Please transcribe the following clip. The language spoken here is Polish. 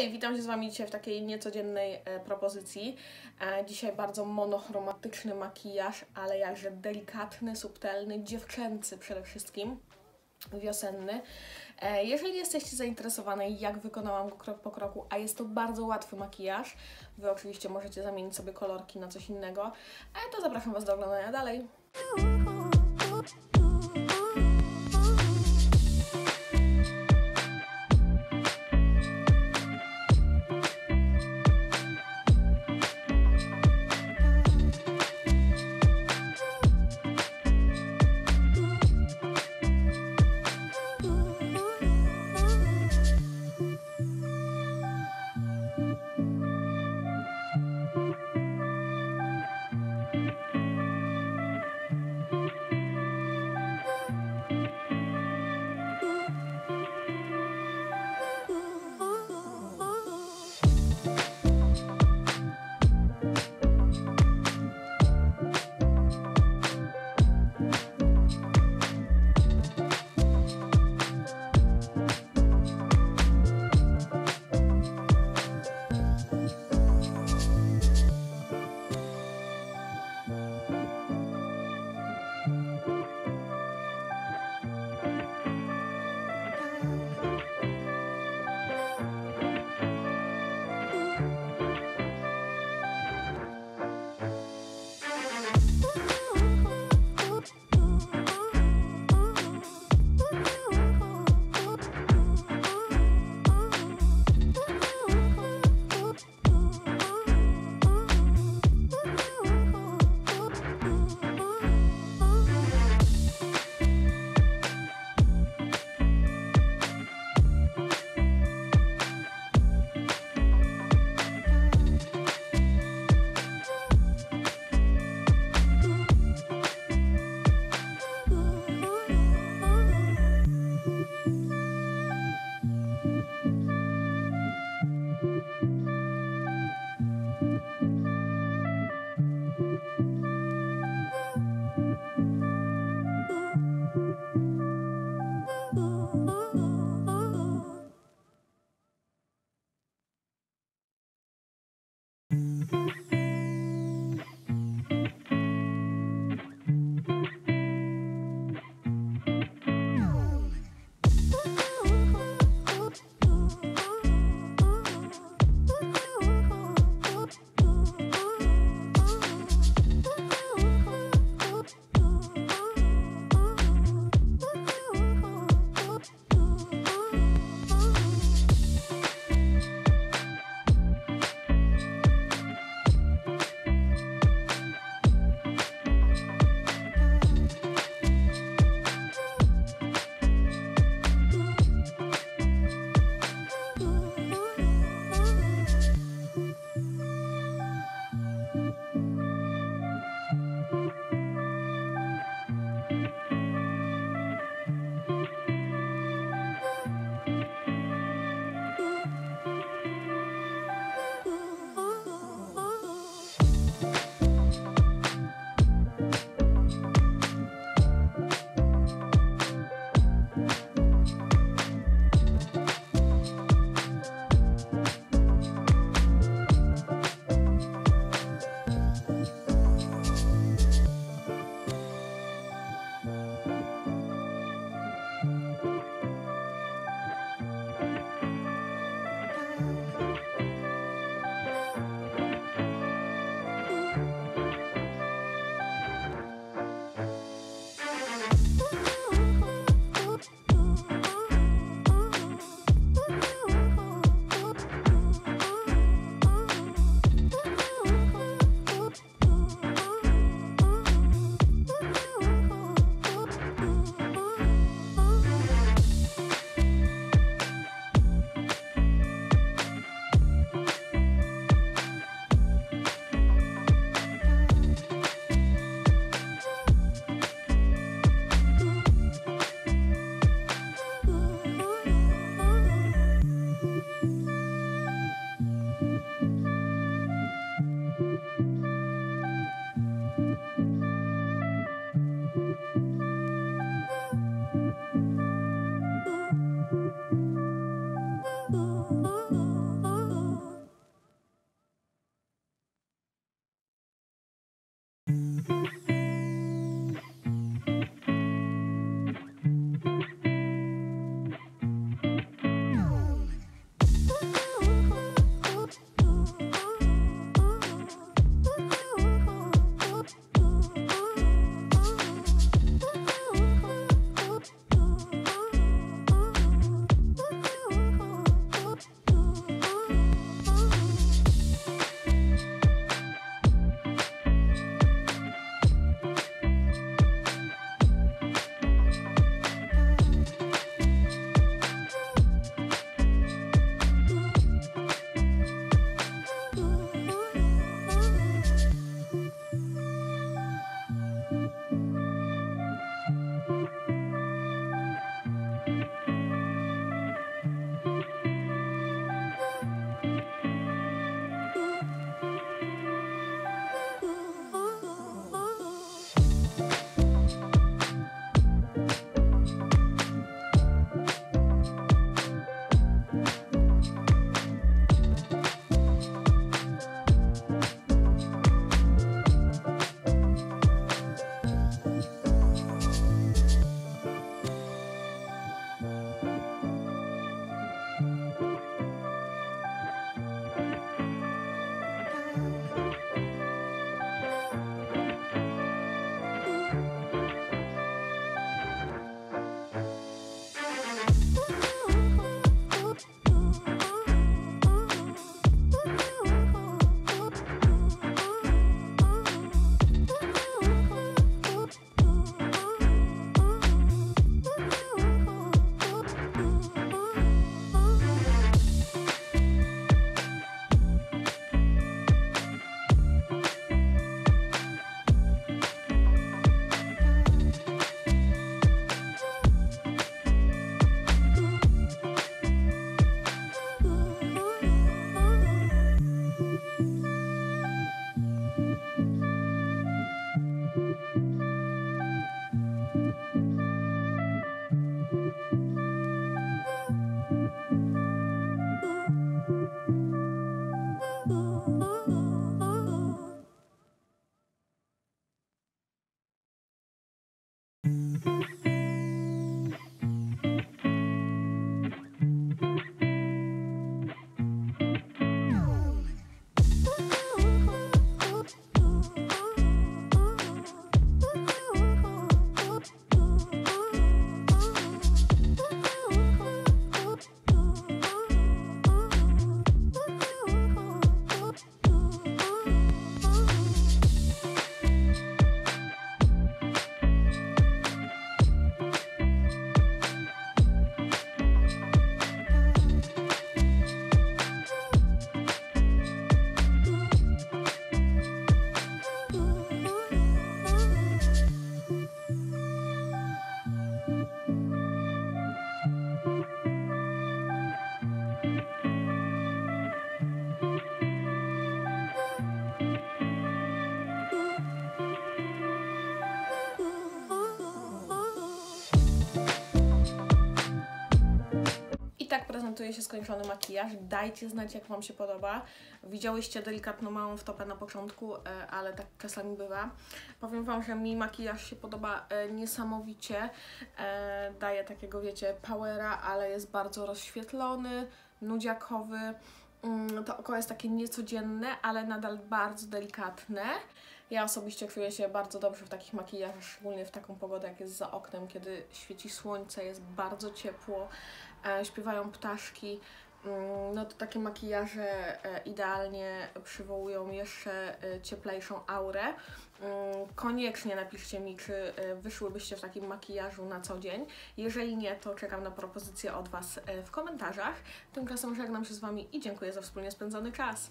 Hej, witam się z Wami dzisiaj w takiej niecodziennej e, propozycji. E, dzisiaj bardzo monochromatyczny makijaż, ale jakże delikatny, subtelny, dziewczęcy przede wszystkim, wiosenny. E, jeżeli jesteście zainteresowane, jak wykonałam go krok po kroku, a jest to bardzo łatwy makijaż, Wy oczywiście możecie zamienić sobie kolorki na coś innego, e, to zapraszam Was do oglądania dalej. Się skończony makijaż. Dajcie znać, jak Wam się podoba. Widziałyście delikatną małą wtopę na początku, e, ale tak czasami bywa. Powiem Wam, że mi makijaż się podoba e, niesamowicie. E, daje takiego, wiecie, powera, ale jest bardzo rozświetlony, nudziakowy. Mm, To oko jest takie niecodzienne, ale nadal bardzo delikatne. Ja osobiście czuję się bardzo dobrze w takich makijażach, szczególnie w taką pogodę, jak jest za oknem, kiedy świeci słońce, jest bardzo ciepło, śpiewają ptaszki. Mm, No to takie makijaże e, idealnie przywołują jeszcze e, cieplejszą aurę. Mm, Koniecznie napiszcie mi, czy e, wyszłybyście w takim makijażu na co dzień. Jeżeli nie, to czekam na propozycje od Was e, w komentarzach. Tymczasem żegnam się z Wami i dziękuję za wspólnie spędzony czas.